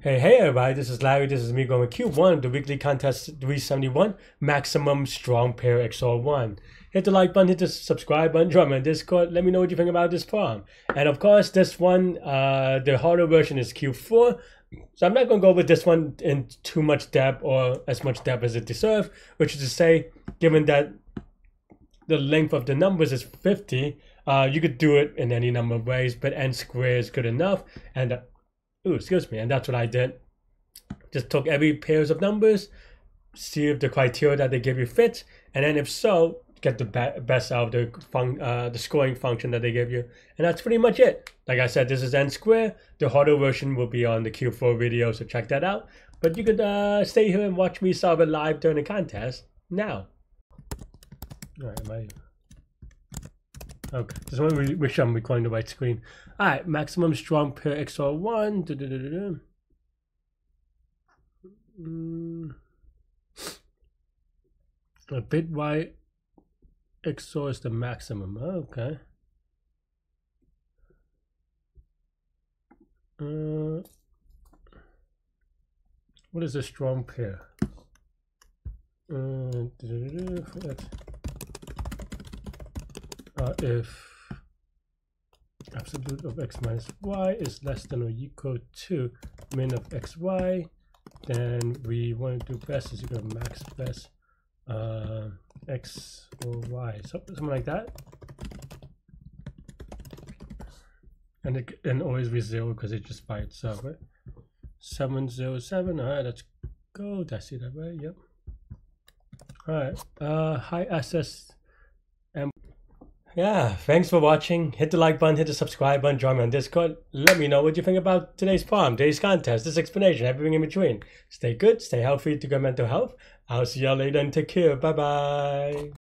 Hey, hey everybody, this is Larry, this is me going with Q1, the weekly contest 371, Maximum Strong Pair XOR 1. Hit the like button, hit the subscribe button, join my Discord, let me know what you think about this problem. And of course, this one, uh, the harder version is Q4, so I'm not going to go with this one in too much depth or as much depth as it deserves, which is to say, given that the length of the numbers is 50, uh, you could do it in any number of ways, but n squared is good enough. And uh, Ooh, excuse me. And that's what I did. Just took every pairs of numbers, see if the criteria that they give you fits, and then if so, get the be- best out of the fun- uh, the scoring function that they give you. And that's pretty much it. Like I said, this is n square. The harder version will be on the Q4 video, so check that out. But you could uh, stay here and watch me solve it live during the contest now. All right, am I... Okay, just want to make sure I'm recording the right screen. All right, maximum strong pair XOR 1. Da, da, da, mm. A bitwise XOR is the maximum. okay. Uh, what is a strong pair? Uh, uh, if absolute of x minus y is less than or equal to min of xy, then we want to do best is equal to max best uh, x or y, so, something like that. And it and always be zero because it just by itself, right? Seven zero seven. All right, let's go. That's it, right? Yep. All right. Uh, high SS yeah, thanks for watching. Hit the like button, hit the subscribe button, join me on Discord. Let me know what you think about today's problem, today's contest, this explanation, everything in between. Stay good, stay healthy to good mental health. I'll see y'all later and take care. Bye bye.